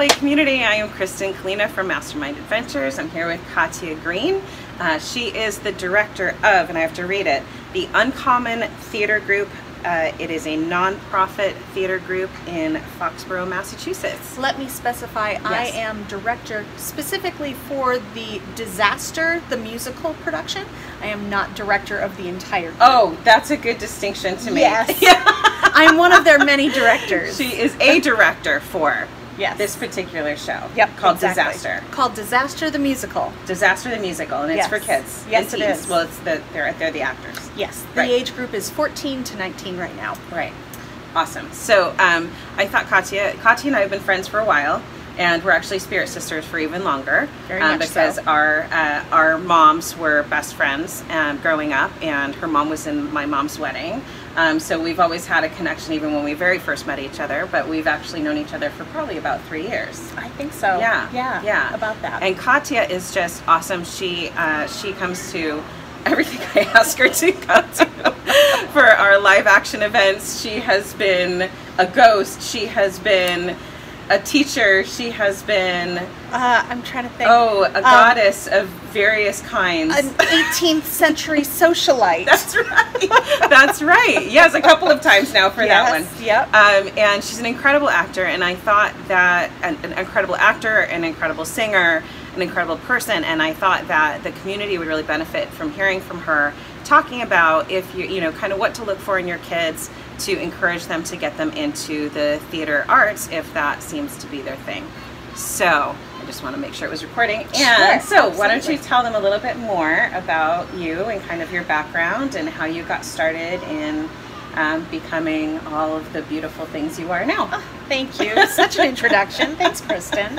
cosplay community. I am Krysten Kalina from Mastermind Adventures. I'm here with Katia Greene. Uh, she is the director of, and I have to read it, the Uncommon Theater Group. Uh, it is a non-profit theater group in Foxboro, Massachusetts. Let me specify, I am director specifically for the Disaster, the musical production. I am not director of the entire group. Oh, that's a good distinction to make. Yes. I'm one of their many directors. she is a director for yes. this particular show. Yep, Called exactly. Disaster. Called Disaster the Musical. Disaster the musical, and it's Yes. for kids. Yes, and it teens. is. Well, it's the they're they're the actors. Yes. The Right. age group is 14 to 19 right now. Right. Awesome. So um, I thought Katia, Katia and I have been friends for a while, and we're actually spirit sisters for even longer. Very um, because so. our uh, our moms were best friends um, growing up, and her mom was in my mom's wedding. Um, so we've always had a connection, even when we very first met each other. But we've actually known each other for probably about three years. I think so. Yeah, Yeah. yeah. About that. And Katia is just awesome. She uh, she comes to everything I ask her to come to for our live action events. She has been a ghost. She has been a teacher. She has been uh, I'm trying to think. oh a Um, goddess of various kinds. An 18th century socialite. That's right. That's right. Yes, a couple of times now for that one. Yes, Yep. Um, and she's an incredible actor, and I thought that an, an incredible actor, an incredible singer, an incredible person, and I thought that the community would really benefit from hearing from her, talking about if you you know kind of what to look for in your kids to encourage them to get them into the theater arts if that seems to be their thing. So. Just want to make sure it was recording. And Sure, so, why don't you tell them a little bit more about you and kind of your background and how you got started in um, becoming all of the beautiful things you are now. Thank you. Such an introduction. Thanks, Krysten.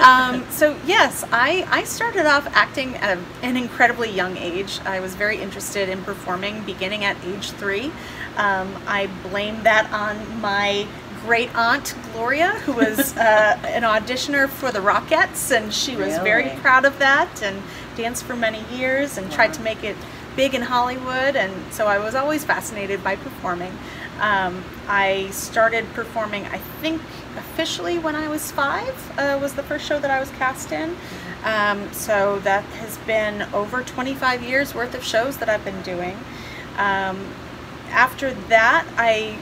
Um, so yes, I, I started off acting at an incredibly young age. I was very interested in performing beginning at age three. Um, I blame that on my great aunt Gloria, who was uh, an auditioner for the Rockettes, and she was very proud of that and danced for many years and tried to make it big in Hollywood. And so I was always fascinated by performing. Um, I started performing, I think, officially when I was five. Uh, was the first show that I was cast in. Um, so that has been over 25 years worth of shows that I've been doing. Um, after that, I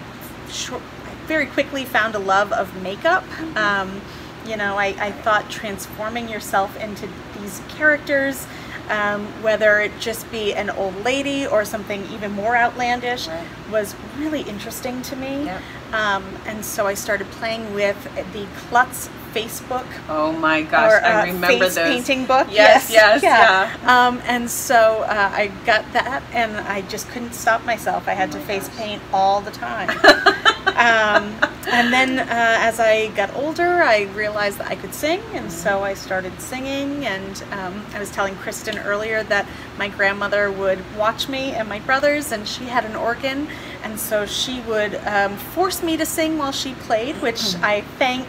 very quickly found a love of makeup. Um, you know, I, I thought transforming yourself into these characters, um, whether it just be an old lady or something even more outlandish, Right. was really interesting to me. Yep. Um, and so I started playing with the Klutz Facebook Oh my gosh, or I uh, remember face those. painting book. Yes, yes, yeah. Um, and so uh, I got that, and I just couldn't stop myself. I had Oh to face gosh. paint all the time. um, and then uh, as I got older, I realized that I could sing, and so I started singing. And um, I was telling Krysten earlier that my grandmother would watch me and my brothers, and she had an organ, and so she would um, force me to sing while she played, which I thank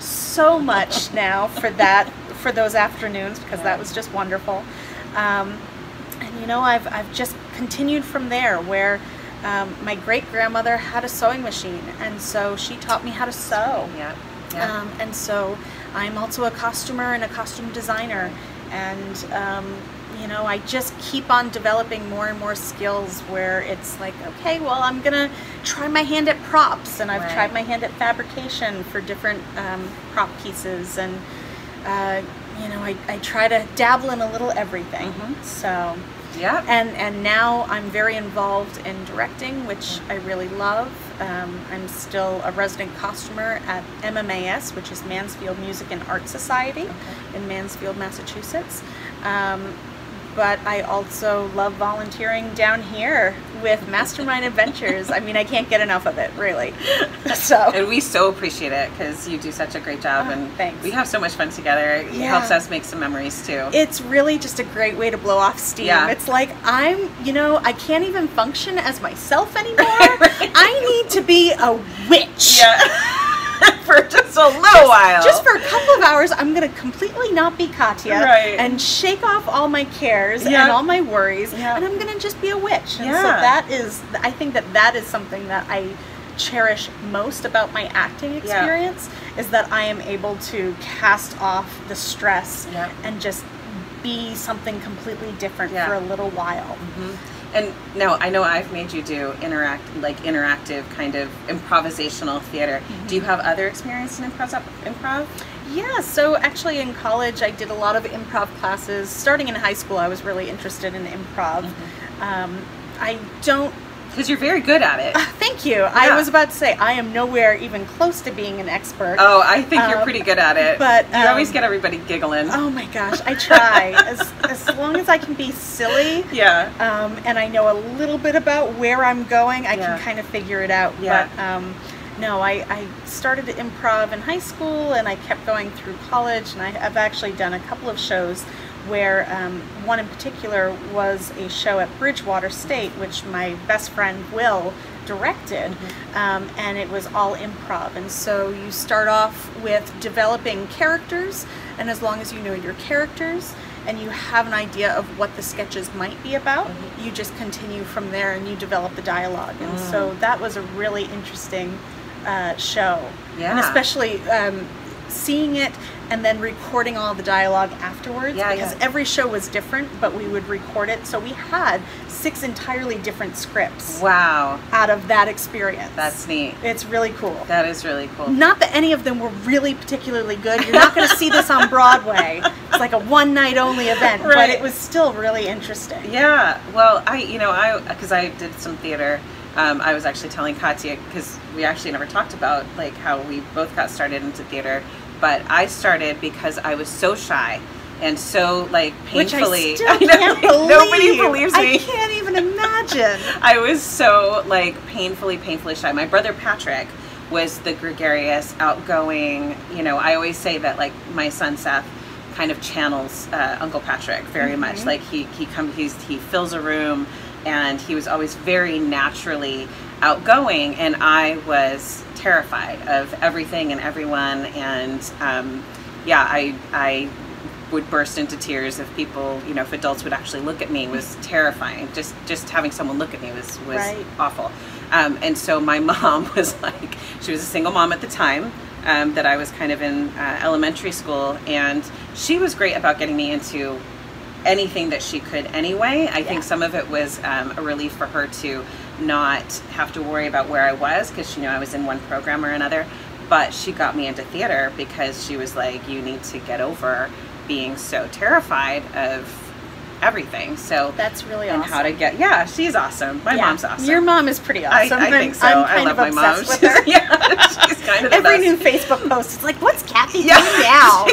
so much now for that for those afternoons because that was just wonderful. Um, and you know, I've I've just continued from there where. Um, my great grandmother had a sewing machine, and so she taught me how to sew. Yeah. yeah. Um, and so I'm also a costumer and a costume designer. And, um, you know, I just keep on developing more and more skills where it's like, okay, well, I'm going to try my hand at props. And I've Right. tried my hand at fabrication for different um, prop pieces. And, uh, you know, I, I try to dabble in a little everything. Mhm. So, yeah. and and now I'm very involved in directing, which I really love. Um, I'm still a resident costumer at MMAS, which is Mansfield Music and Art Society in Mansfield, Massachusetts. Um, but I also love volunteering down here with Mastermind Adventures. I mean, I can't get enough of it, really. So And we so appreciate it because you do such a great job, Oh, and thanks. we have so much fun together. It Yeah. helps us make some memories too. it's really just a great way to blow off steam. Yeah. It's like I'm, you know, I can't even function as myself anymore. I need to be a witch. yeah. For just a little while. Just for a couple of hours, I'm gonna completely not be Katia Right. and shake off all my cares Yeah. and all my worries, Yeah. and I'm gonna just be a witch. And so Yeah. that is, I think that that is something that I cherish most about my acting experience is that I am able to cast off the stress Yeah. and just be something completely different Yeah. for a little while. Mm-hmm. And now I know I've made you do interact like interactive kind of improvisational theater. Do you have other experience in improv? Improv? Yeah, so actually in college I did a lot of improv classes. Starting in high school, I was really interested in improv. Mm-hmm. Um, I don't Because you're very good at it. Thank you. I was about to say I am nowhere even close to being an expert. Oh, I think you're Um, pretty good at it. but, you always um, get everybody giggling. Oh my gosh, I try as as long as I can be silly. Yeah. Um, and I know a little bit about where I'm going. I Yeah. can kind of figure it out. Yeah. But um, no, I, I started improv in high school and I kept going through college. And I've actually done a couple of shows where um, one in particular was a show at Bridgewater State, which my best friend Will directed. Um, and it was all improv. And so you start off with developing characters, and as long as you know your characters, and you have an idea of what the sketches might be about, you just continue from there and you develop the dialogue. And so that was a really interesting uh, show. And especially um, seeing it and then recording all the dialogue afterwards Yeah, because yeah. every show was different, but we would record it. So we had six entirely different scripts Wow. out of that experience. That's neat. it's really cool. That is really cool. Not that any of them were really particularly good. You're not going to see this on Broadway. It's like a one night only event, but it was still really interesting. Yeah, well, I, you know, I, because I did some theater, um, I was actually telling Katia, because we actually never talked about, like, how we both got started into theater, but I started because I was so shy and so, like, painfully. Which. I still know, can't believe. Nobody believes me. I can't even imagine. I was so like painfully, painfully shy. My brother Patrick was the gregarious, outgoing. You know, I always say that like my son Seth kind of channels uh, Uncle Patrick very much. Like he he comes, he's he fills a room, and he was always very naturally outgoing, and I was terrified of everything and everyone, and um, yeah, I I would burst into tears if people, you know, if adults would actually look at me was terrifying. Just just having someone look at me was was Right. awful. Um, and so my mom was like, she was a single mom at the time um, that I was kind of in uh, elementary school, and she was great about getting me into anything that she could anyway. I Yeah. think some of it was um, a relief for her to not have to worry about where I was because she knew I was in one program or another. But she got me into theater because she was like, you need to get over being so terrified of everything. So That's really and awesome. how to get yeah, she's awesome. My Yeah. mom's awesome. Your mom is pretty awesome. I I'm- think so. I'm I love my mom. her. yeah, she's kind of the Every new Facebook post, it's like, what's Kathy Yeah, doing now?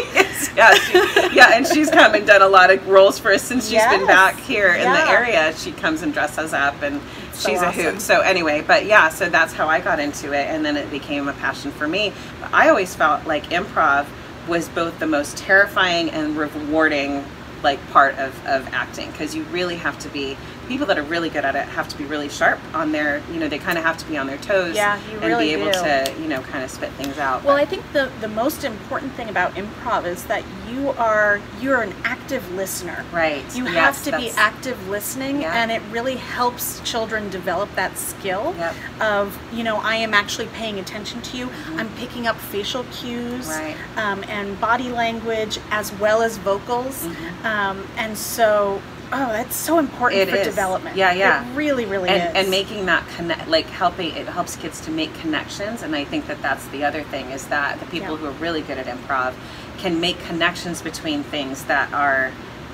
yeah, she, yeah, and she's come and done a lot of roles for us since she's been back here in the area. She comes and dresses up, and So she's a awesome. hoot. So anyway, but yeah, so that's how I got into it, and then it became a passion for me. But I always felt like improv was both the most terrifying and rewarding like part of, of acting because you really have to be people that are really good at it have to be really sharp on their you know they kind of have to be on their toes Yeah, you and really be able do. to you know kind of spit things out Well, But- I think the, the most important thing about improv is that you are you're an active listener. right You Yes, have to be active listening, Yeah. and it really helps children develop that skill Yep. of, you know, I am actually paying attention to you. I'm picking up facial cues Mm-hmm. Right. um, and body language as well as vocals. Mm-hmm. Um, and so, oh, that's so important It for is. development. Yeah, yeah. It really, really and, is. and making that connect like helping it helps kids to make connections and i think that that's the other thing is that the people Yeah. who are really good at improv can make connections between things that are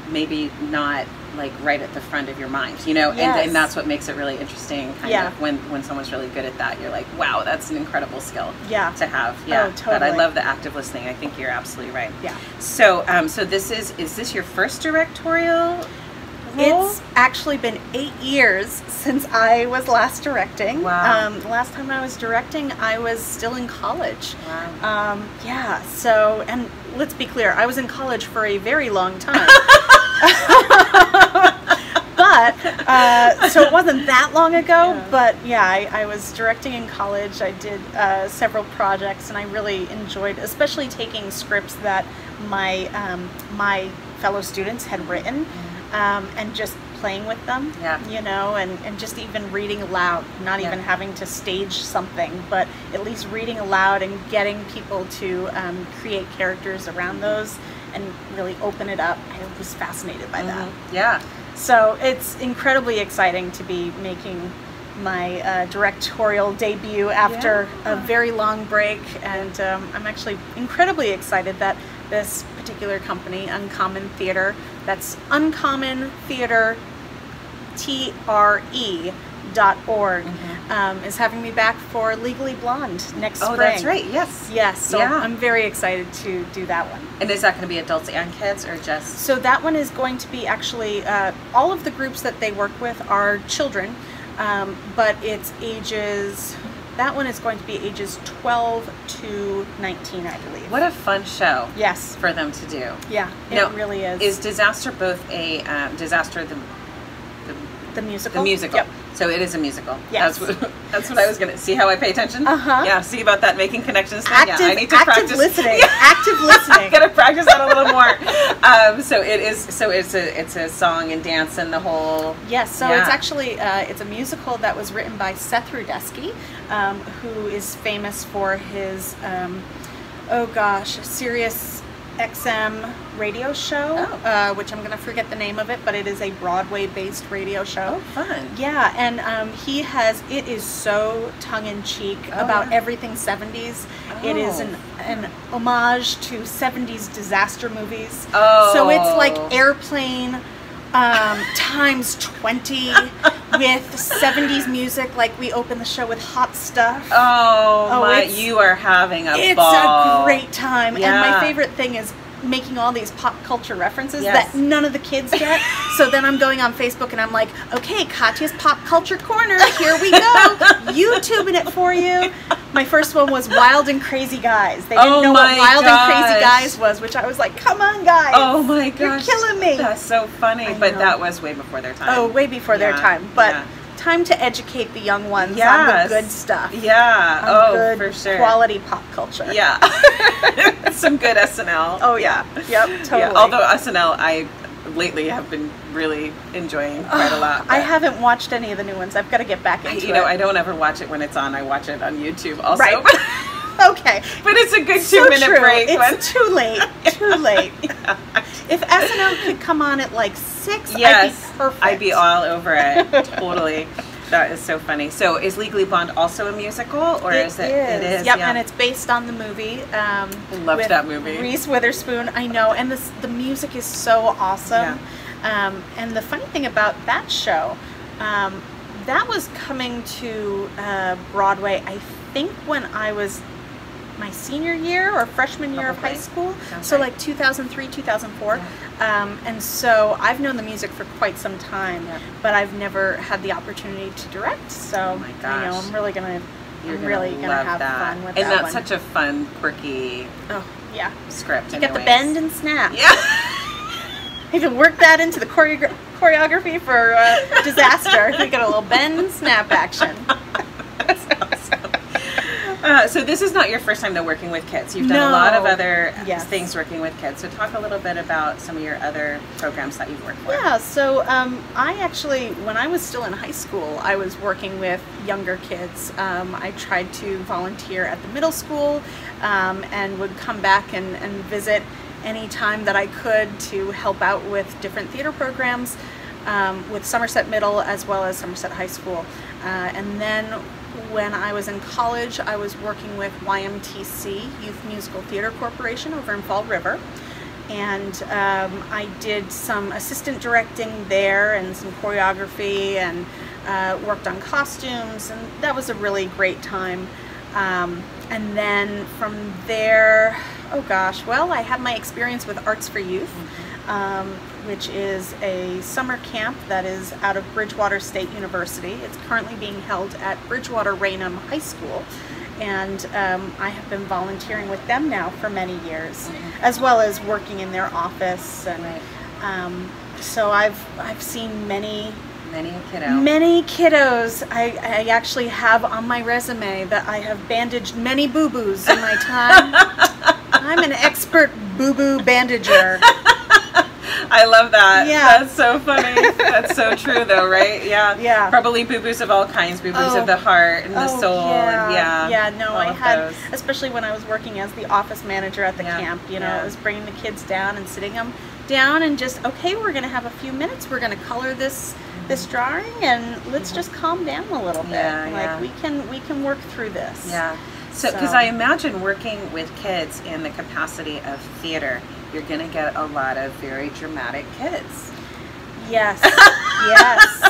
maybe not like right at the front of your mind you know and, Yes. and that's what makes it really interesting kind Yeah. of when when someone's really good at that you're like wow that's an incredible skill Yeah. to have yeah Oh, totally. but i love the active listening i think you're absolutely right Yeah. so um so this is is this your first directorial role? It's actually been eight years since I was last directing. Wow. Um, the last time I was directing, I was still in college. wow Um, yeah, so, and let's be clear, I was in college for a very long time. but, uh, so it wasn't that long ago, Yeah. but yeah, I, I was directing in college. I did uh, several projects and I really enjoyed, especially taking scripts that my, um, my fellow students had written. Um, and just playing with them. Yeah. You know, and, and just even reading aloud, not Yeah. even having to stage something, but at least reading aloud and getting people to um, create characters around those and really open it up. I was fascinated by that. Mhm. Yeah. So it's incredibly exciting to be making my uh, directorial debut after Yeah. a very long break, and um, I'm actually incredibly excited that this particular company, Uncommon Theater, that's Uncommon Theater, T R E dot org, Mhm. um, is having me back for Legally Blonde next Oh, spring. that's right. Yes. Yes, so Yeah. I'm very excited to do that one. And is that going to be adults and kids or just? So that one is going to be actually uh, all of the groups that they work with are children, um, but it's ages. That one is going to be ages 12 to 19, I believe. What a fun show Yes. for them to do. Yeah, it Now, really is. Is Disaster both a um, Disaster the, the the musical? the musical? Yep. So it is a musical. Yes. That's what, that's what I was gonna see how I pay attention. Uh-huh. Yeah. See about that making connections thing. Active, yeah. I need to active practice listening. Yeah. Active I listening. gotta practice that a little more. um, so it is. So it's a it's a song and dance and the whole. Yes, so Yeah. it's actually uh, it's a musical that was written by Seth Rudetsky, um, who is famous for his um, oh gosh, Sirius XM radio show, Oh. uh, which I'm going to forget the name of it, but it is a Broadway-based radio show. Oh, fun. Yeah, and um, he has it is so tongue in cheek Oh, about yeah. everything 70s. It is Oh. an an homage to 70s disaster movies. Oh. So it's like airplane um, times 20 with 70s music. Like we open the show with hot stuff. Oh, Oh, my! You are having a it's ball. a great time. And my favorite thing is making all these pop culture references Yes. that none of the kids get. so then I'm going on Facebook and I'm like, okay, Katia's Pop Culture Corner. Here we go. YouTubing it for you. My first one was Wild and Crazy Guys. They didn't Oh know what Wild and Crazy. Guys was, which I was like, come on, guys. Oh my gosh! You're killing me. That's so funny, but that was way before their oh, time. Oh, way before their time. But yeah. Time to educate the young ones Yes. on the good stuff. Yeah. Oh, good for sure. Quality pop culture. Yeah. Some good SNL. Oh yeah. Yep. Totally. Yeah. Although SNL, I lately have been really enjoying quite a lot. I haven't watched any of the new ones. I've got to get back I- into you know, it. I don't ever watch it when it's on. I watch it on YouTube also. Right. okay. but it's a good So two minute true. break. It's when- too late. Too late. If SNL could come on at like six, yes, I'd be perfect. I'd be all over it. totally. That is so funny. So, is Legally Blonde also a musical, or It is it? It is. Yep, yeah. and it's based on the movie. Um, Loved that movie. Reese Witherspoon. I know, and this the music is so awesome. Um, and the funny thing about that show, um, that was coming to uh, Broadway. I think when I was my senior year or freshman year of high school. Sounds so right. like 2003, 2004. Um, and so I've known the music for quite some time, Yeah. but I've never had the opportunity to direct. So Oh you know. I'm really gonna, You're I'm gonna really gonna have that. fun with and that that's one. such a fun, quirky oh yeah, script. you get the bend and snap. Yeah. You can work that into the choreogra- choreography for uh, disaster. We get a little bend and snap action. Uh, so this is not your first time though working with kids. You've done a lot of other Yes. things working with kids. So talk a little bit about some of your other programs that you've worked with. Yeah, so um, I actually, when I was still in high school, I was working with younger kids. Um, I tried to volunteer at the middle school um, and would come back and, and visit any time that I could to help out with different theater programs um, with Somerset Middle as well as Somerset High School. Uh, and then when I was in college, I was working with YMTC, Youth Musical Theater Corporation, over in Fall River. And um, I did some assistant directing there and some choreography and uh, worked on costumes, and that was a really great time. Um, and then from there, oh gosh, well, I had my experience with Arts for Youth, um, which is a summer camp that is out of Bridgewater State University. It's currently being held at Bridgewater Raynham High School and um, I have been volunteering with them now for many years, as well as working in their office. And Right. um, so I've I've seen many Many a kiddo. many kiddos. I, I actually have on my resume that I have bandaged many boo boos in my time. I'm an expert boo boo bandager. I love that. Yeah. That's so funny. That's so true, though, right? Yeah. Yeah. Probably boo boos of all kinds boo boos Oh. of the heart and the Oh, soul. Yeah, And yeah. yeah. No, I had, those. especially when I was working as the office manager at the Yeah, camp. You know, yeah. I was bringing the kids down and sitting them down and just okay, we're gonna have a few minutes. We're gonna color this this drawing and let's just calm down a little bit. Mm-hmm. Yeah, like yeah. we can we can work through this. Yeah. So, because So- I imagine working with kids in the capacity of theater, you're going to get a lot of very dramatic kids. Yes. yes.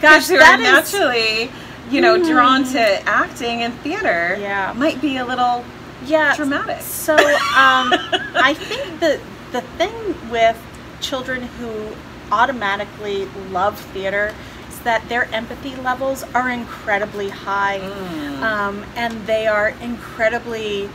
Gosh, are that is- naturally, you know, drawn Mm. to acting and theater. Yeah. Might be a little yeah. dramatic. So um, I think that the thing with children who automatically love theater is that their empathy levels are incredibly high, Mm. um, and they are incredibly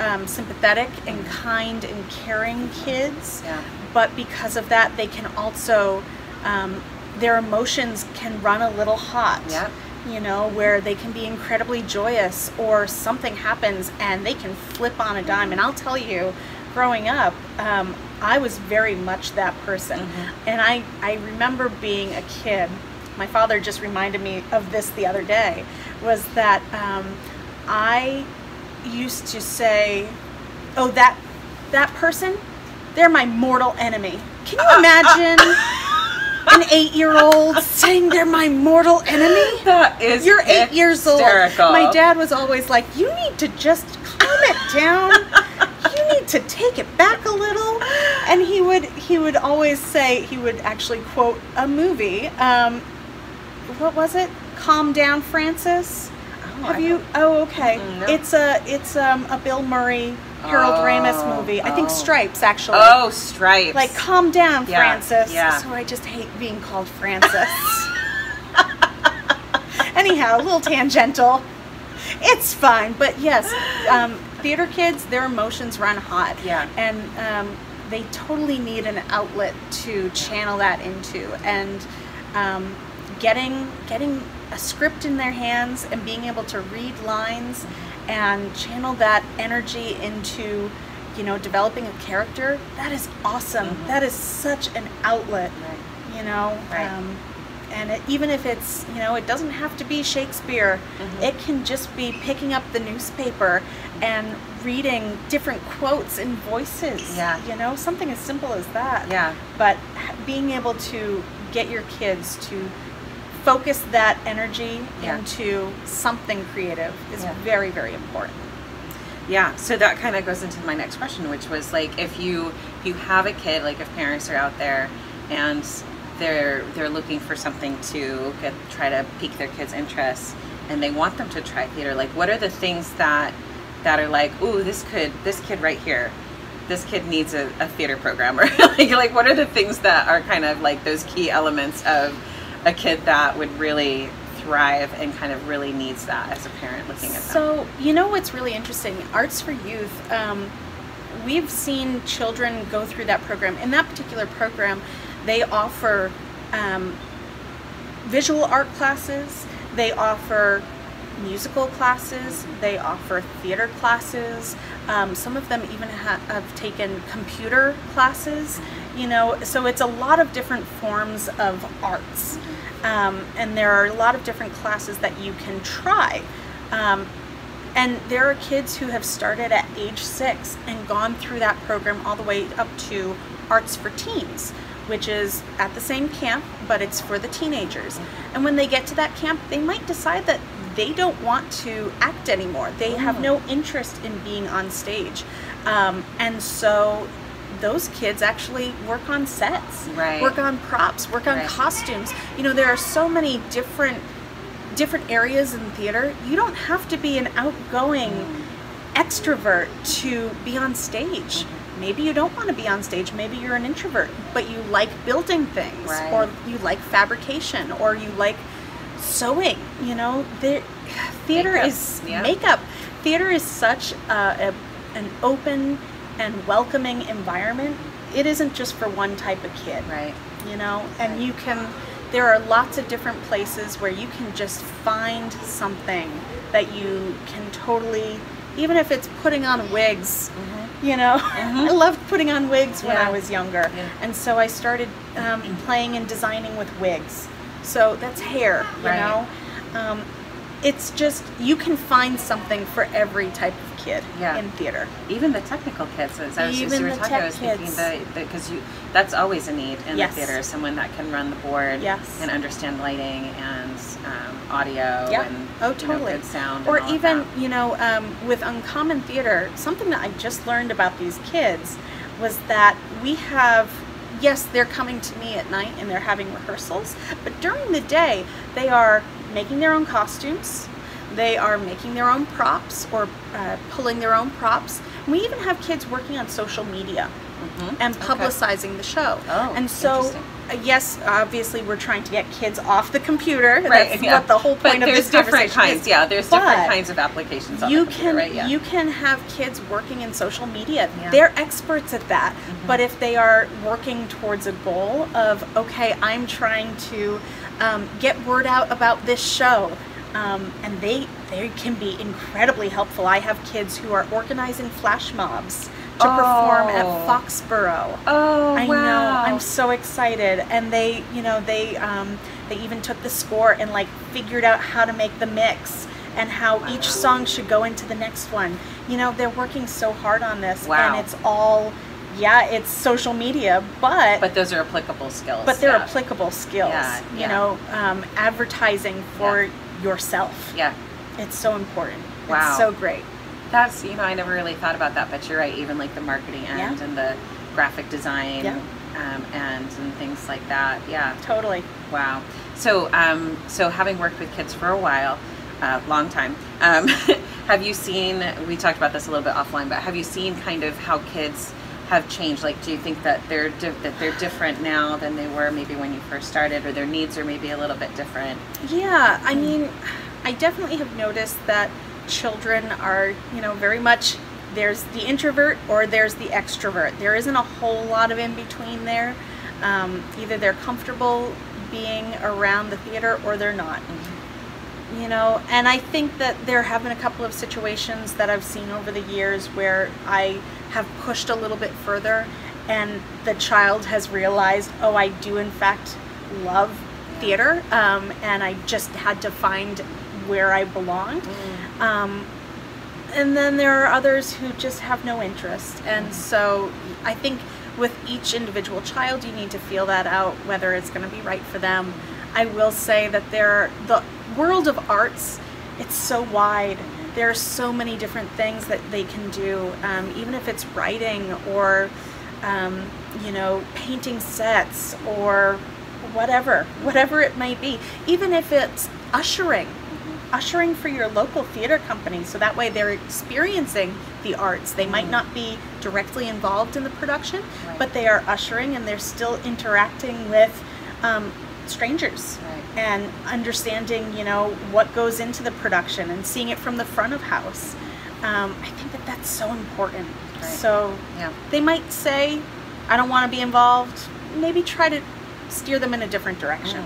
um, sympathetic and kind and caring kids. Yeah. But because of that, they can also um, their emotions can run a little hot Yep. you know, where they can be incredibly joyous or something happens and they can flip on a dime. And I'll tell you, growing up, um, I was very much that person. Mhm. And I, I remember being a kid, my father just reminded me of this the other day, was that um, I used to say, oh, that, that person, they're my mortal enemy. Can you uh, uh, uh. imagine? An eight-year-old saying they're my mortal enemy. That is You're eight years old. hysterical. My dad was always like, "You need to just calm it down. you need to take it back a little." And he would he would always say he would actually quote a movie. Um, what was it? Calm down, Francis. Oh, Have I you? Oh, okay. No. It's a it's um, a Bill Murray, Harold Oh, Ramis movie. I think oh. Stripes actually. Oh, stripes. Like, calm down, Yeah, Francis. yeah. So I just hate being called Francis. Anyhow, a little tangential. It's fine, but yes, um, theater kids, their emotions run hot. Yeah. And um, they totally need an outlet to channel that into. And um, getting getting a script in their hands and being able to read lines and channel that energy into you know developing a character that is awesome Mhm. That is such an outlet Right. you know Right. um, and it, even if it's you know it doesn't have to be shakespeare Mhm. it can just be picking up the newspaper and reading different quotes and voices Yeah. you know something as simple as that Yeah. but being able to get your kids to focus that energy Yeah. into something creative is Yeah. very very important Yeah, so that kind of goes into my next question, which was like if you if you have a kid, like if parents are out there and they're they're looking for something to get try to pique their kids' interest and they want them to try theater, like what are the things that that are like, ooh, this could this kid right here, this kid needs a, a theater program, or like like what are the things that are kind of like those key elements of a kid that would really thrive and kind of really needs that as a parent looking at them. So, you know what's really interesting? Arts for Youth, um, we've seen children go through that program. In that particular program, they offer um, visual art classes, they offer musical classes, they offer theater classes. Um, some of them even ha- have taken computer classes, you know, so it's a lot of different forms of arts. Um, and there are a lot of different classes that you can try. Um, and there are kids who have started at age six and gone through that program all the way up to Arts for Teens, which is at the same camp, but it's for the teenagers. And when they get to that camp, they might decide that they don't want to act anymore. They have no interest in being on stage. Um, and so those kids actually work on sets, Right. work on props, work on Right. costumes. You know, there are so many different different areas in theater. You don't have to be an outgoing extrovert to be on stage. Maybe you don't want to be on stage. Maybe you're an introvert, but you like building things, Right. or you like fabrication, or you like sewing. You know, there, theater Makeup, is yeah. makeup. Theater is such a, a, an open and welcoming environment. It isn't just for one type of kid right. you know and you can there are lots of different places where you can just find something that you can totally even if it's putting on wigs You know, I loved putting on wigs when I was younger, Yeah. and so I started um, playing and designing with wigs. So that's hair, you Right. know. Um, it's just you can find something for every type of kid Yeah. in theater. Even the technical kids, as I was, as Even you were the talking, I was thinking kids. that because you that's always a need in Yes. the theater, someone that can run the board Yes. and understand lighting and um, audio Yeah. and Oh, you know, totally. good sound. Or and all of even, you know, um, with Uncommon Theater, something that I just learned about these kids was that we have, yes, they're coming to me at night and they're having rehearsals, but during the day, they are making their own costumes. They are making their own props or uh, pulling their own props. We even have kids working on social media Mhm. and Okay. publicizing the show. Oh, and so, interesting. Yes, obviously, we're trying to get kids off the computer. Right, That's yeah. what the whole But point of this conversation is. there's this different kinds. is. Yeah, there's different kinds of applications on you the computer, can right? Yeah. you can have kids working in social media. Yeah. They're experts at that. Mhm. But if they are working towards a goal of okay, I'm trying to um, get word out about this show, um, and they they can be incredibly helpful. I have kids who are organizing flash mobs to perform at Oh. Foxboro. oh, I wow. know. I'm so excited. And they, you know, they um, they even took the score and like figured out how to make the mix and how each song should go into the next one. You know, they're working so hard on this, Wow. and it's all, yeah, it's social media, but But those are applicable skills. but they're yeah. applicable skills. Yeah, You know, um, advertising for yourself. Yeah. It's so important. Wow. It's so great. That's you know I never really thought about that, but you're right. Even like the marketing end Yeah. and the graphic design Yeah. um, end and things like that. Yeah. Totally. Wow. So um, so having worked with kids for a while, uh, long time. Um, have you seen? We talked about this a little bit offline, but have you seen kind of how kids have changed? Like, do you think that they're di- that they're different now than they were maybe when you first started, or their needs are maybe a little bit different? Yeah, I mean, I definitely have noticed that children are, you know, very much there's the introvert or there's the extrovert. There isn't a whole lot of in between there. Um, either they're comfortable being around the theater or they're not. You know, and I think that there have been a couple of situations that I've seen over the years where I have pushed a little bit further and the child has realized, oh, I do in fact love theater, um, and I just had to find where I belonged. Um, and then there are others who just have no interest. And so I think with each individual child, you need to feel that out, whether it's going to be right for them. I will say that there, the world of arts, it's so wide. There are so many different things that they can do, um, even if it's writing or, um, you know, painting sets or whatever, whatever it may be. Even if it's ushering, ushering for your local theater company so that way they're experiencing the arts they might not be directly involved in the production Right. but they are ushering and they're still interacting with um, strangers Right. and understanding you know what goes into the production and seeing it from the front of house um, i think that that's so important Right. so Yeah. they might say i don't want to be involved maybe try to steer them in a different direction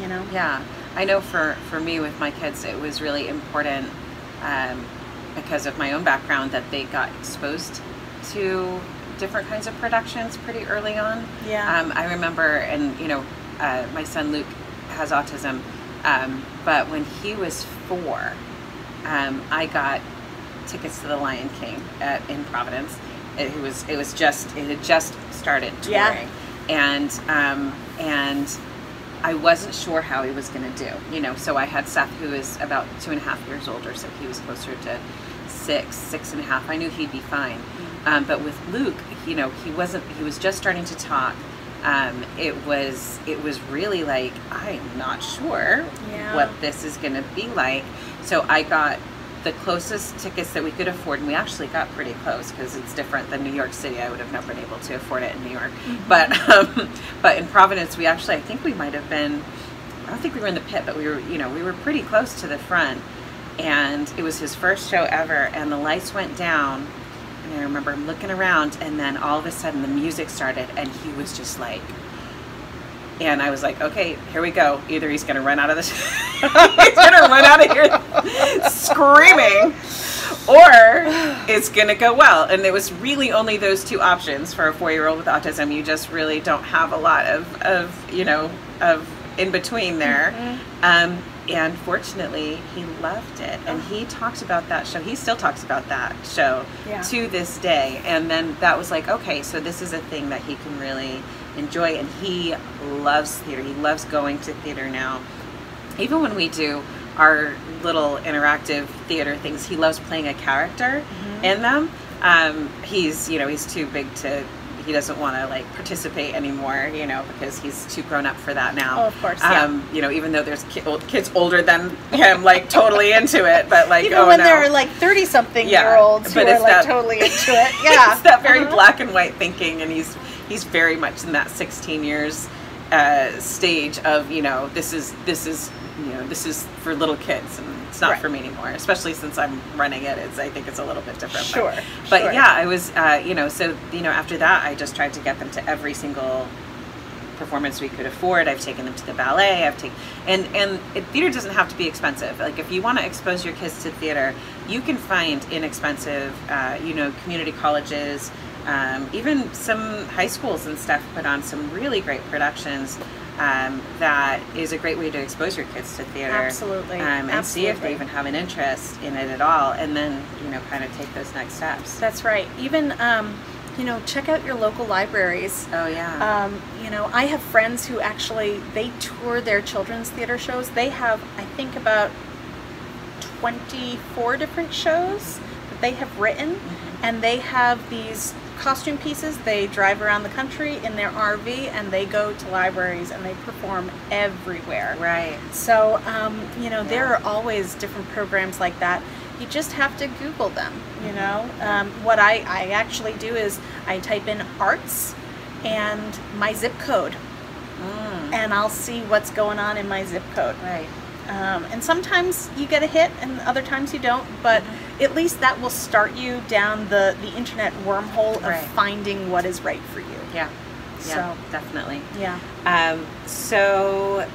you know Yeah, I know for for me with my kids, it was really important um, because of my own background that they got exposed to different kinds of productions pretty early on. Yeah. Um, I remember, and you know, uh, my son Luke has autism, um, but when he was four, um, I got tickets to the Lion King at, in Providence. It was it was just it had just started touring, Yeah. and um, and I wasn't sure how he was going to do. You know, so I had Seth, who is about two and a half years older, so he was closer to six, six and a half. I knew he'd be fine. Um, but with Luke, you know, he wasn't. He was just starting to talk. Um, it was it was really like I'm not sure Yeah. what this is going to be like. So I got the closest tickets that we could afford, and we actually got pretty close because it's different than New York City. I would have never been able to afford it in New York, but um, but in Providence, we actually I think we might have been. I don't think we were in the pit, but we were you know we were pretty close to the front, and it was his first show ever, and the lights went down. And I remember him looking around, and then all of a sudden the music started, and he was just like, and I was like, okay, here we go. Either he's gonna run out of this, he's gonna run out of here screaming, or it's going to go well. And there was really only those two options for a four year old with autism. You just really don't have a lot of, of you know, of in between there. Mm-hmm. Um, and fortunately, he loved it. And oh. he talked about that show. He still talks about that show yeah. to this day. And then that was like, okay, so this is a thing that he can really enjoy. And he loves theater. He loves going to theater now. Even when we do our little interactive theater things. He loves playing a character mm-hmm. in them. Um, he's you know he's too big to he doesn't want to like participate anymore, you know, because he's too grown up for that now. Oh, of course. Yeah. Um, you know, even though there's ki- old, kids older than him, like totally into it, but like even oh, when no. they're like thirty something yeah. year olds but who are like totally into it. Yeah, it's that very uh-huh. black and white thinking, and he's he's very much in that sixteen years uh, stage of you know this is this is you know this is for little kids and it's not right. for me anymore especially since i'm running it it's i think it's a little bit different sure but, but sure. yeah i was uh, you know so you know after that i just tried to get them to every single performance we could afford i've taken them to the ballet i've taken and and it, theater doesn't have to be expensive like if you want to expose your kids to theater you can find inexpensive uh, you know community colleges um, even some high schools and stuff put on some really great productions um, that is a great way to expose your kids to theater. Absolutely. Um, and Absolutely. see if they even have an interest in it at all, and then you know kind of take those next steps. That's right. Even um, you know check out your local libraries. Oh yeah. Um, you know I have friends who actually they tour their children's theater shows. They have I think about twenty four different shows that they have written, mm-hmm. and they have these costume pieces. They drive around the country in their RV and they go to libraries and they perform everywhere. Right. So, um, you know, yeah. there are always different programs like that. You just have to Google them, you mm-hmm. know. Um, what I, I actually do is I type in arts and my zip code. Mm. And I'll see what's going on in my zip code. Right. Um, and sometimes you get a hit and other times you don't, but mm-hmm. At least that will start you down the, the internet wormhole of right. finding what is right for you. Yeah. Yeah, so, definitely. Yeah. Um, so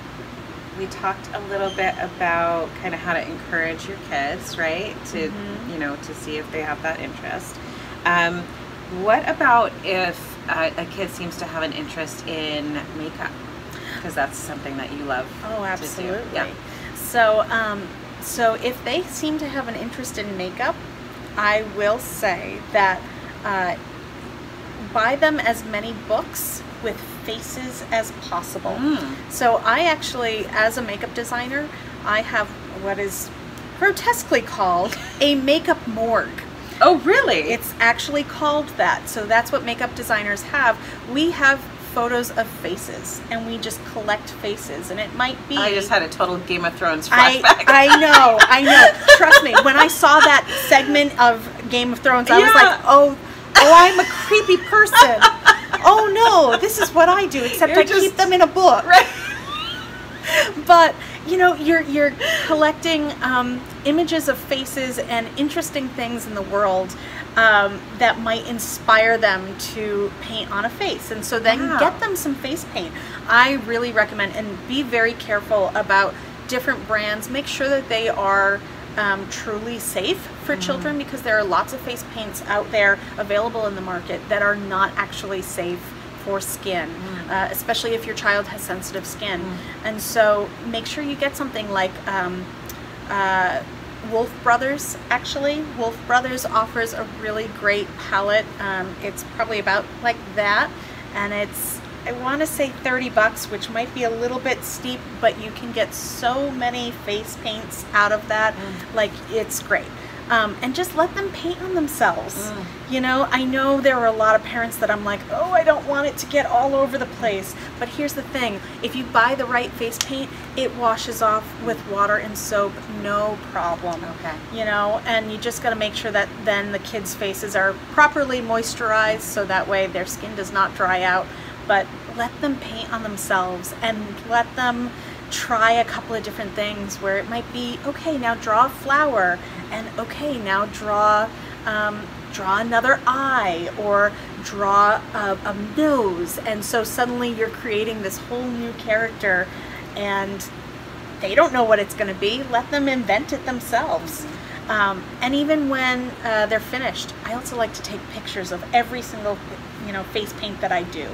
we talked a little bit about kind of how to encourage your kids, right? To mm-hmm. you know to see if they have that interest. Um, what about if a, a kid seems to have an interest in makeup? Because that's something that you love. Oh, absolutely. Yeah. So, um, so if they seem to have an interest in makeup, I will say that uh, buy them as many books with faces as possible. Mm. So I actually, as a makeup designer, I have what is grotesquely called a makeup morgue. Oh, really? It's actually called that. So that's what makeup designers have. We have photos of faces and we just collect faces and it might be I just had a total Game of Thrones flashback. I, I know, I know. Trust me, when I saw that segment of Game of Thrones, I yeah. was like, oh, oh, I'm a creepy person. oh no, this is what I do, except you're I just, keep them in a book. Right. but you know, you're you're collecting um, images of faces and interesting things in the world um, that might inspire them to paint on a face. And so then wow. get them some face paint. I really recommend and be very careful about different brands. Make sure that they are um, truly safe for mm-hmm. children because there are lots of face paints out there available in the market that are not actually safe for skin, mm. uh, especially if your child has sensitive skin. Mm. And so make sure you get something like um, uh, Wolfe Brothers actually. Wolfe Brothers offers a really great palette. Um, it's probably about like that and it's I want to say 30 bucks which might be a little bit steep but you can get so many face paints out of that mm. like it's great um, and just let them paint on themselves. Mm. You know, I know there are a lot of parents that I'm like, oh, I don't want it to get all over the place. But here's the thing if you buy the right face paint, it washes off with water and soap, no problem. Okay. You know, and you just got to make sure that then the kids' faces are properly moisturized so that way their skin does not dry out. But let them paint on themselves and let them try a couple of different things where it might be okay now draw a flower and okay now draw um, draw another eye or draw a, a nose. And so suddenly you're creating this whole new character and they don't know what it's going to be. Let them invent it themselves. Um, and even when uh, they're finished, I also like to take pictures of every single, you know, face paint that I do,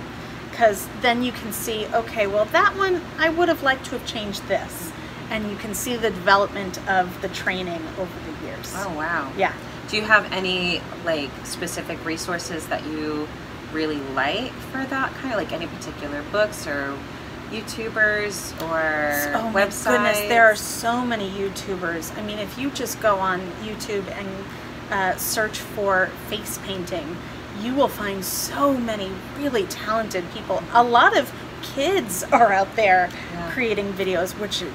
because then you can see, okay, well that one I would have liked to have changed this, and you can see the development of the training over the years. Oh wow. Yeah. Do you have any like specific resources that you really like for that kind of like any particular books or YouTubers or oh my websites? goodness, there are so many YouTubers. I mean, if you just go on YouTube and uh, search for face painting, you will find so many really talented people. A lot of kids are out there Yeah. creating videos, which are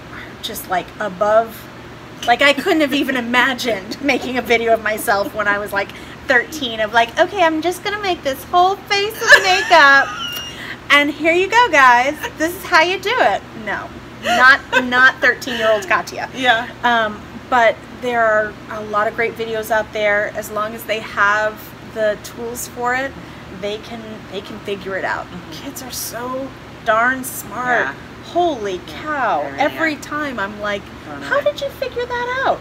just like above. Like I couldn't have even imagined making a video of myself when I was like 13 of like, okay, I'm just gonna make this whole face of makeup. And here you go, guys. This is how you do it. No, not not 13 year old Katia. Yeah. Um, but there are a lot of great videos out there. As long as they have the tools for it, they can they can figure it out. Kids are so darn smart. Yeah. Holy cow! Really Every are. time I'm like, how did you figure that out?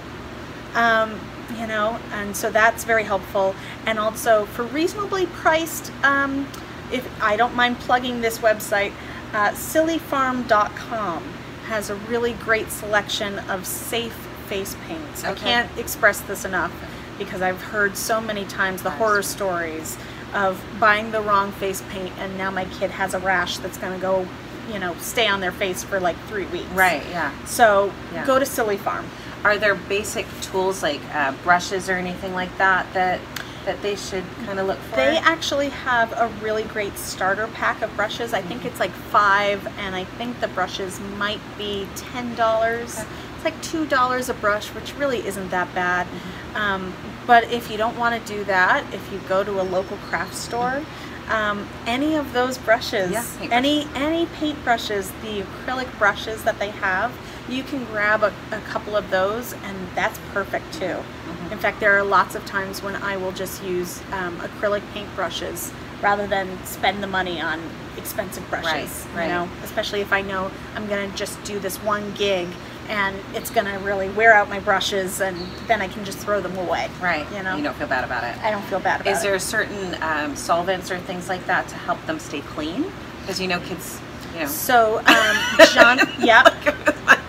Um, you know, and so that's very helpful. And also for reasonably priced, um, if I don't mind plugging this website, uh, sillyfarm.com has a really great selection of safe face paints. I can't express this enough because I've heard so many times the horror stories of buying the wrong face paint and now my kid has a rash that's going to go, you know, stay on their face for like three weeks. Right. Yeah. So Yeah. go to Silly Farm. Are there basic tools like uh, brushes or anything like that that that they should kind of look for? They actually have a really great starter pack of brushes. I think it's like five, and I think the brushes might be ten dollars. Okay. Like two dollars a brush, which really isn't that bad. Um, but if you don't want to do that, if you go to a local craft store, um, any of those brushes, Yeah, any any paint brushes, the acrylic brushes that they have, you can grab a, a couple of those, and that's perfect too. Mhm. In fact, there are lots of times when I will just use um, acrylic paint brushes rather than spend the money on expensive brushes. Right, right. You know, especially if I know I'm gonna just do this one gig and it's gonna really wear out my brushes, and then I can just throw them away. Right. You know, You don't feel bad about it. I don't feel bad about Is it. there certain um, solvents or things like that to help them stay clean? Because you know kids, you know. So, um, John, yeah.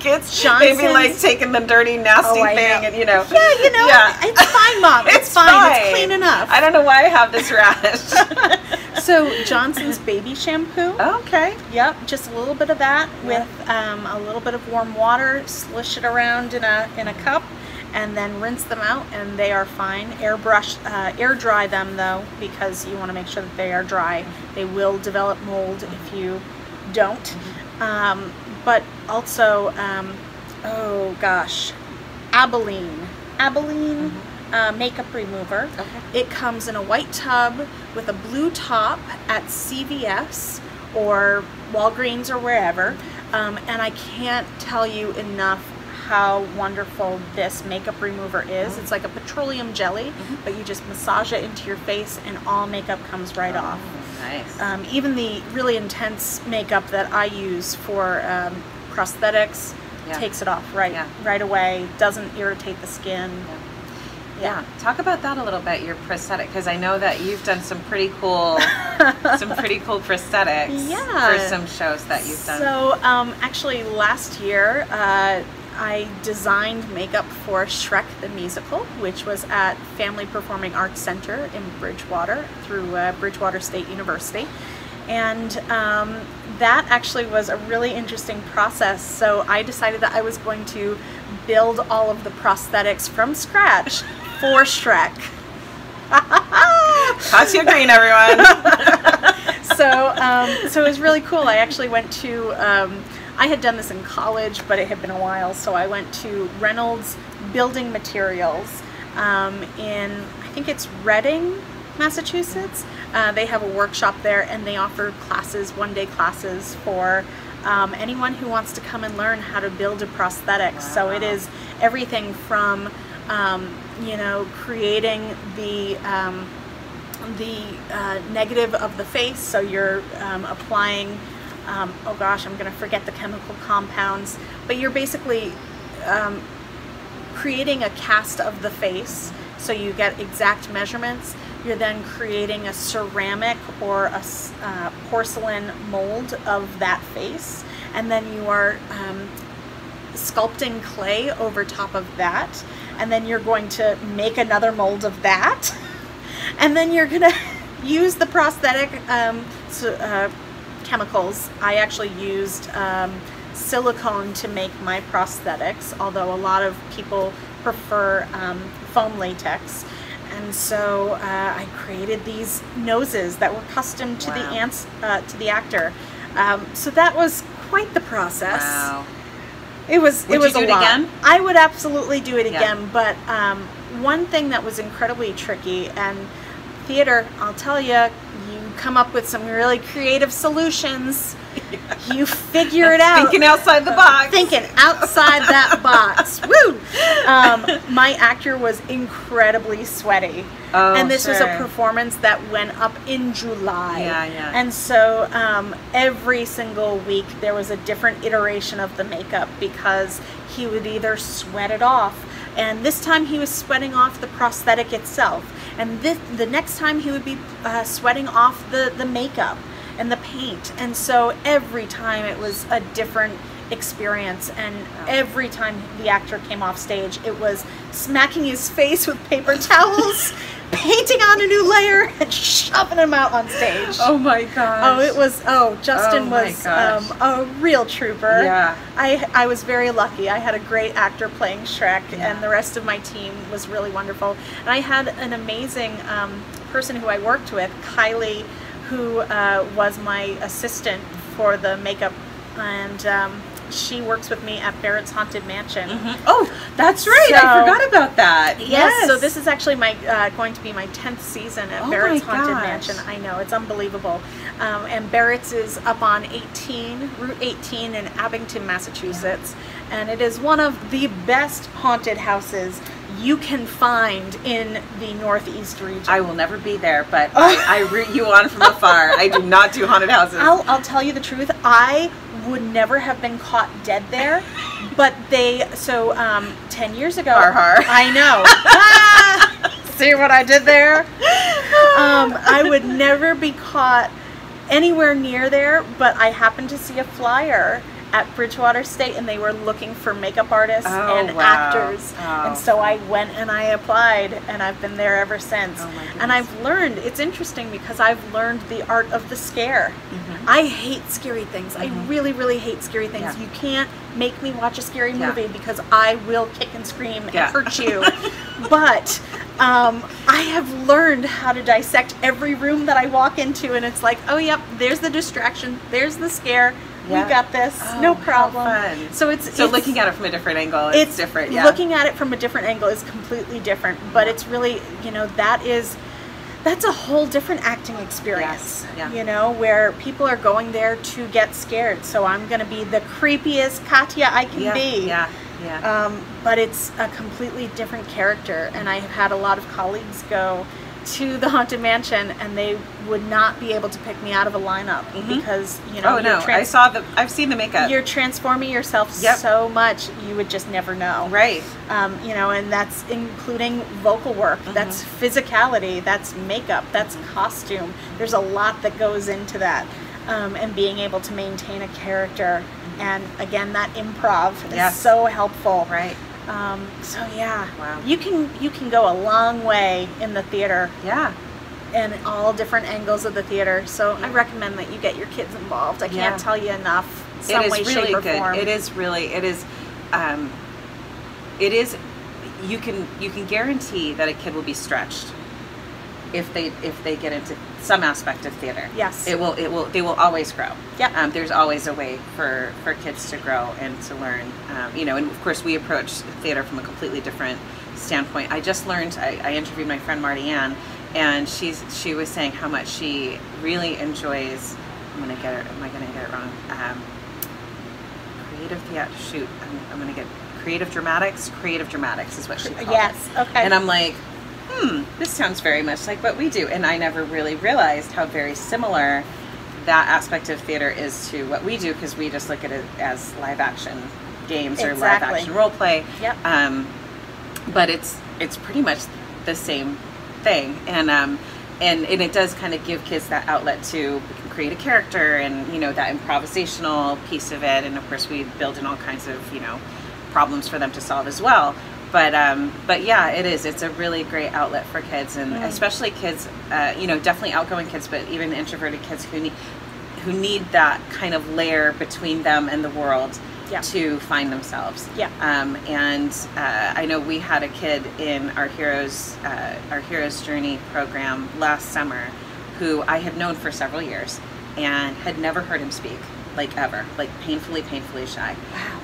Kids, maybe like taking the dirty, nasty Oh, thing, know. and you know. Yeah, you know, Yeah. it's fine, Mom. It's, fine. It's clean enough. I don't know why I have this rash. So Johnson's baby shampoo. okay. Yep, just a little bit of that with um, a little bit of warm water. Slish it around in a in a cup, and then rinse them out, and they are fine. Airbrush, uh, air dry them though, because you want to make sure that they are dry. They will develop mold if you don't. Um, but also, um, oh gosh, Albolene, Albolene uh, makeup remover. Okay. It comes in a white tub with a blue top at CVS or Walgreens or wherever. Um, and I can't tell you enough how wonderful this makeup remover is. It's like a petroleum jelly, but you just massage it into your face and all makeup comes right off. Nice. Um, even the really intense makeup that I use for um, prosthetics Yeah. takes it off right Yeah. right away. Doesn't irritate the skin. yeah. Talk about that a little bit. Your prosthetic, because I know that you've done some pretty cool, some pretty cool prosthetics Yeah. for some shows that you've done. So, um, actually, last year uh, I designed makeup for Shrek the Musical, which was at Family Performing Arts Center in Bridgewater through uh, Bridgewater State University. And um, that actually was a really interesting process. So, I decided that I was going to build all of the prosthetics from scratch for Shrek. Katia Greene, everyone. so um, so it was really cool. I actually went to um, I had done this in college, but it had been a while. So I went to Reynolds Building Materials um, in I think it's Reading, Massachusetts. Uh, they have a workshop there, and they offer classes, one day classes for. Um, anyone who wants to come and learn how to build a prosthetic. So it is everything from, um, you know, creating the um, the uh, negative of the face. So you're um, applying, um, oh gosh, I'm going to forget the chemical compounds, but you're basically um, creating a cast of the face, so you get exact measurements. You're then creating a ceramic or a uh, porcelain mold of that face, and then you are um, sculpting clay over top of that, and then you're going to make another mold of that, and then you're gonna use the prosthetic um, so, uh, chemicals. I actually used um, silicone to make my prosthetics, although a lot of people prefer um, foam latex. And so uh, I created these noses that were custom to the ants, uh, to the actor. Um, so that was quite the process. Wow. It was. Would it was you do a it lot. again? I would absolutely do it Yeah. again. But um, one thing that was incredibly tricky and theater, I'll tell you come up with some really creative solutions. You figure it out. Thinking outside the box. Thinking outside that box. Woo! Um, my actor was incredibly sweaty. Oh, and this was a performance that went up in July. Yeah, yeah. And so um, every single week there was a different iteration of the makeup because he would either sweat it off, and this time he was sweating off the prosthetic itself, and this, the next time he would be uh, sweating off the, the makeup and the paint. And so every time it was a different experience. And every time the actor came off stage it was smacking his face with paper towels painting on a new layer and shoving him out on stage Oh my gosh. Oh, it was. Oh, Justin Oh was um, a real trooper. Yeah. I I was very lucky. I had a great actor playing Shrek, Yeah. and the rest of my team was really wonderful. And I had an amazing um, person who I worked with, Kylie, who uh, was my assistant for the makeup, and um, she works with me at Barrett's Haunted Mansion. Mhm. Oh, that's right. I forgot about that. Yes. So this is actually my uh, going to be my tenth season at Oh Barrett's Haunted gosh. Mansion. I know it's unbelievable. Um, and Barrett's is up on 18 Route 18 in Abington, Massachusetts, and it is one of the best haunted houses you can find in the Northeast region. I will never be there, but I, I root you on from afar. I do not do haunted houses. I'll, I'll tell you the truth. I would never have been caught dead there, but they so um, ten years ago. Har har. I know. See what I did there? Um, I would never be caught anywhere near there, but I happened to see a flyer at Bridgewater State, and they were looking for makeup artists Oh, and wow. actors, Oh, and so I went and I applied, and I've been there ever since. Oh, and. I've learned. It's interesting because I've learned the art of the scare. Mm-hmm. I hate scary things. I really, really hate scary things. Yeah. You can't make me watch a scary Yeah. movie because I will kick and scream and hurt you. but um, I have learned how to dissect every room that I walk into, and it's like, oh, yep, there's the distraction, there's the scare. Yeah. We got this, Oh, no problem. So it's so it's, looking at it from a different angle, it's, it's different. Yeah. Looking at it from a different angle is completely different, but it's really, you know, that is that's a whole different acting experience. Yeah. You know, where people are going there to get scared. So I'm going to be the creepiest Katia I can yeah, be. Yeah. Yeah. Um, but it's a completely different character, and I have had a lot of colleagues go to the haunted mansion, and they would not be able to pick me out of a lineup because you know oh no, I saw the. I've seen the makeup. you're transforming yourself Yep. so much you would just never know right. um, you know and that's including vocal work Mm-hmm. that's physicality that's makeup that's costume there's a lot that goes into that um, and being able to maintain a character and again that improv is Mm-hmm. So helpful Right. Um, so yeah Wow. you can you can go a long way in the theater Yeah. and all different angles of the theater so i recommend that you get your kids involved i can't Yeah. tell you enough some it is way really shape or good. form It is really. It is. Um, it is. You can you can guarantee that a kid will be stretched if they if they get into some aspect of theater. Yes. It will. It will. They will always grow. Yeah. Um, there's always a way for for kids to grow and to learn. Um, you know, and of course we approach theater from a completely different standpoint. I just learned. I, I interviewed my friend Marty Ann, and she's she was saying how much she really enjoys. I'm gonna get it. Am I gonna get it wrong? Um, creative theater. Shoot, I'm, I'm gonna get creative dramatics. Creative dramatics is what she called it. yes okay And I'm like, hmm, this sounds very much like what we do. And I never really realized how very similar that aspect of theater is to what we do because we just look at it as live action games or live action role play. Yep. Um, but it's it's pretty much the same thing, and um, and and it does kind of give kids that outlet to create a character and you know that improvisational piece of it, and of course we build in all kinds of you know problems for them to solve as well. But um, but yeah, it is. It's a really great outlet for kids, and Mm. especially kids. Uh, you know, definitely outgoing kids, but even introverted kids who need who need that kind of layer between them and the world Yeah. to find themselves. Yeah. Um, and uh, I know we had a kid in our heroes uh, our heroes journey program last summer who I had known for several years and had never heard him speak like ever like painfully painfully shy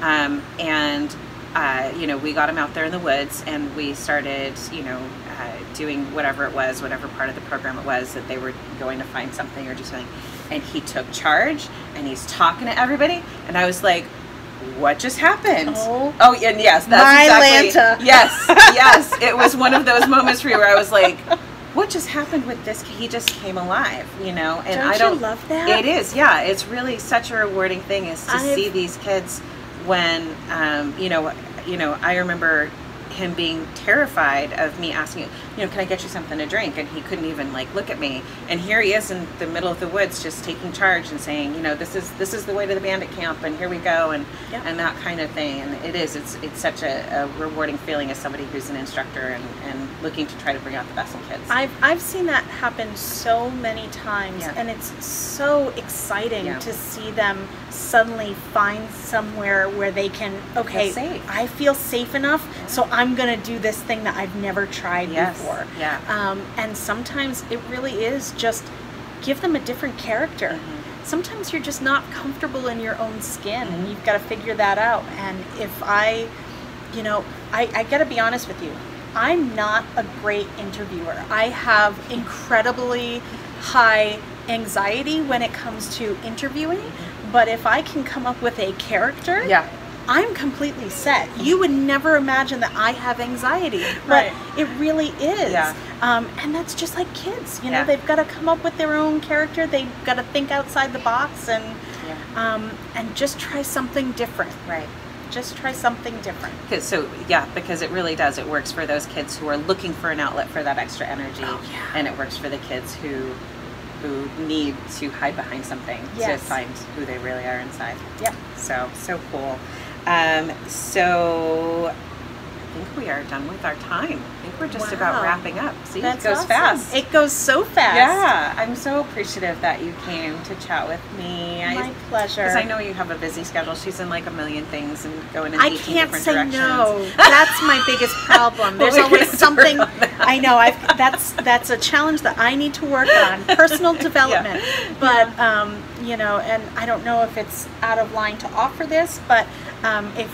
um, and uh, you know we got him out there in the woods and we started you know uh, doing whatever it was whatever part of the program it was that they were going to find something or do something and he took charge and he's talking to everybody and I was like what just happened? Oh. oh and yes, that's My exactly. Lanta. Yes, yes. It was one of those moments for you where I was like, "What just happened with this? He just came alive," you know. And Don't I don't love that? It is, yeah. It's really such a rewarding thing is to I've- see these kids when, um, you know, you know. I remember him being terrified of me asking, you know, can I get you something to drink? And he couldn't even like look at me. And here he is in the middle of the woods, just taking charge and saying, you know, this is this is the way to the bandit camp, and here we go, and Yeah. and that kind of thing. And it is, it's it's such a, a rewarding feeling as somebody who's an instructor and and looking to try to bring out the best in kids. I've, I've seen that happen so many times, Yeah. and it's so exciting Yeah. to see them suddenly find somewhere where they can, okay, safe. I feel safe enough, so I'm going to do this thing that I've never tried Yes, before. yeah. Um, and sometimes it really is just give them a different character. Mm-hmm. Sometimes you're just not comfortable in your own skin, Mm-hmm. and you've got to figure that out. And if I you know, I, I got to be honest with you. I'm not a great interviewer. I have incredibly high anxiety when it comes to interviewing, but if I can come up with a character, yeah. I'm completely set. You would never imagine that I have anxiety, but Right. it really is. Yeah. Um, and that's just like kids. You know, Yeah. they've got to come up with their own character. They've got to think outside the box and Yeah. um, and just try something different. Right. Just try something different. so yeah, because it really does. It works for those kids who are looking for an outlet for that extra energy, Oh, yeah. and it works for the kids who who need to hide behind something Yes. to find who they really are inside. Yeah. So so cool. Um, so I think we are done with our time. I think we're just about wrapping up. See, That's it goes awesome. fast. It goes so fast. yeah, I'm so appreciative that you came to chat with me. My pleasure. Because I know you have a busy schedule. She's in like a million things and going in I 18 can't different say directions. no. That's my biggest problem. There's always gonna have to something. work on that. I know. I've that's that's a challenge that I need to work on. Personal development. But um, you know, and I don't know if it's out of line to offer this, but um, if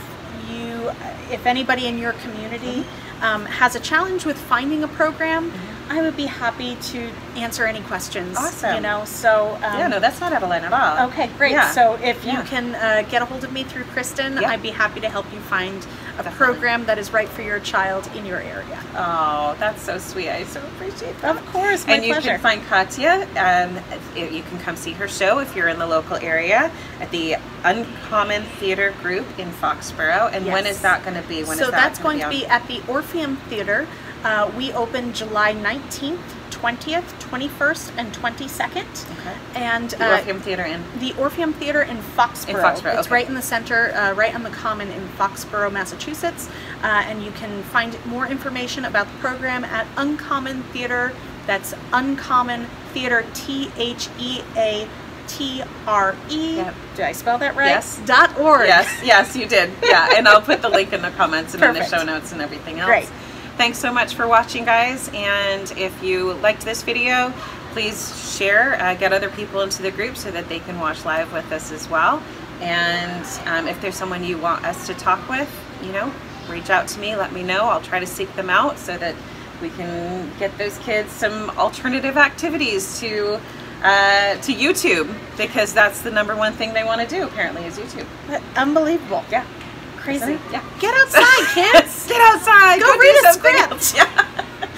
you, if anybody in your community Mm-hmm. um, has a challenge with finding a program. I would be happy to answer any questions. Awesome. You know, so um, Yeah, no, that's not Evelyn at all. Okay, great. Yeah. So if you Yeah. can uh, get a hold of me through Krysten, Yeah. I'd be happy to help you find a Definitely. program that is right for your child in your area. Oh, that's so sweet. I so appreciate that. Of course, my and you pleasure. can find Katia. Um, you can come see her show if you're in the local area at the Un-Common Theatre Group in Foxboro. And when Yes. is that going to be? When is so that that's going to be on? at the Orpheum Theater. Uh, we open July 19th, 20th, 21st, and 22nd. Okay. And the uh, Orpheum Theater in. the Orpheum Theater in Foxboro. In Foxboro, It's okay. right in the center, uh, right on the common in Foxboro, Massachusetts. Uh, and you can find more information about the program at Un-Common Theatre. That's Un-Common Theatre, T H E A T R E. Yep. Did I spell that right? Yes. Dot org. Yes, yes, you did. Yeah, and I'll put the link in the comments and in the show notes and everything else. Great. Thanks so much for watching, guys. And if you liked this video, please share, uh, get other people into the group so that they can watch live with us as well. And um, if there's someone you want us to talk with, you know, reach out to me, let me know. I'll try to seek them out so that we can get those kids some alternative activities to uh, to YouTube because that's the number one thing they want to do apparently is YouTube. But Unbelievable. Yeah. Crazy. Yeah. Get outside, kids. Get outside. Go do read a script. else.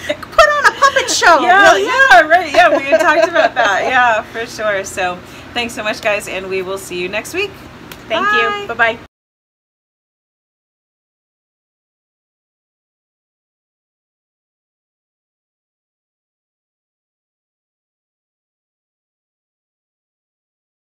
Yeah. Put on a puppet show. yeah, yeah, right. Yeah, we had talked about that. Yeah, for sure. So, thanks so much, guys, and we will see you next week. Thank Bye. you. Bye bye.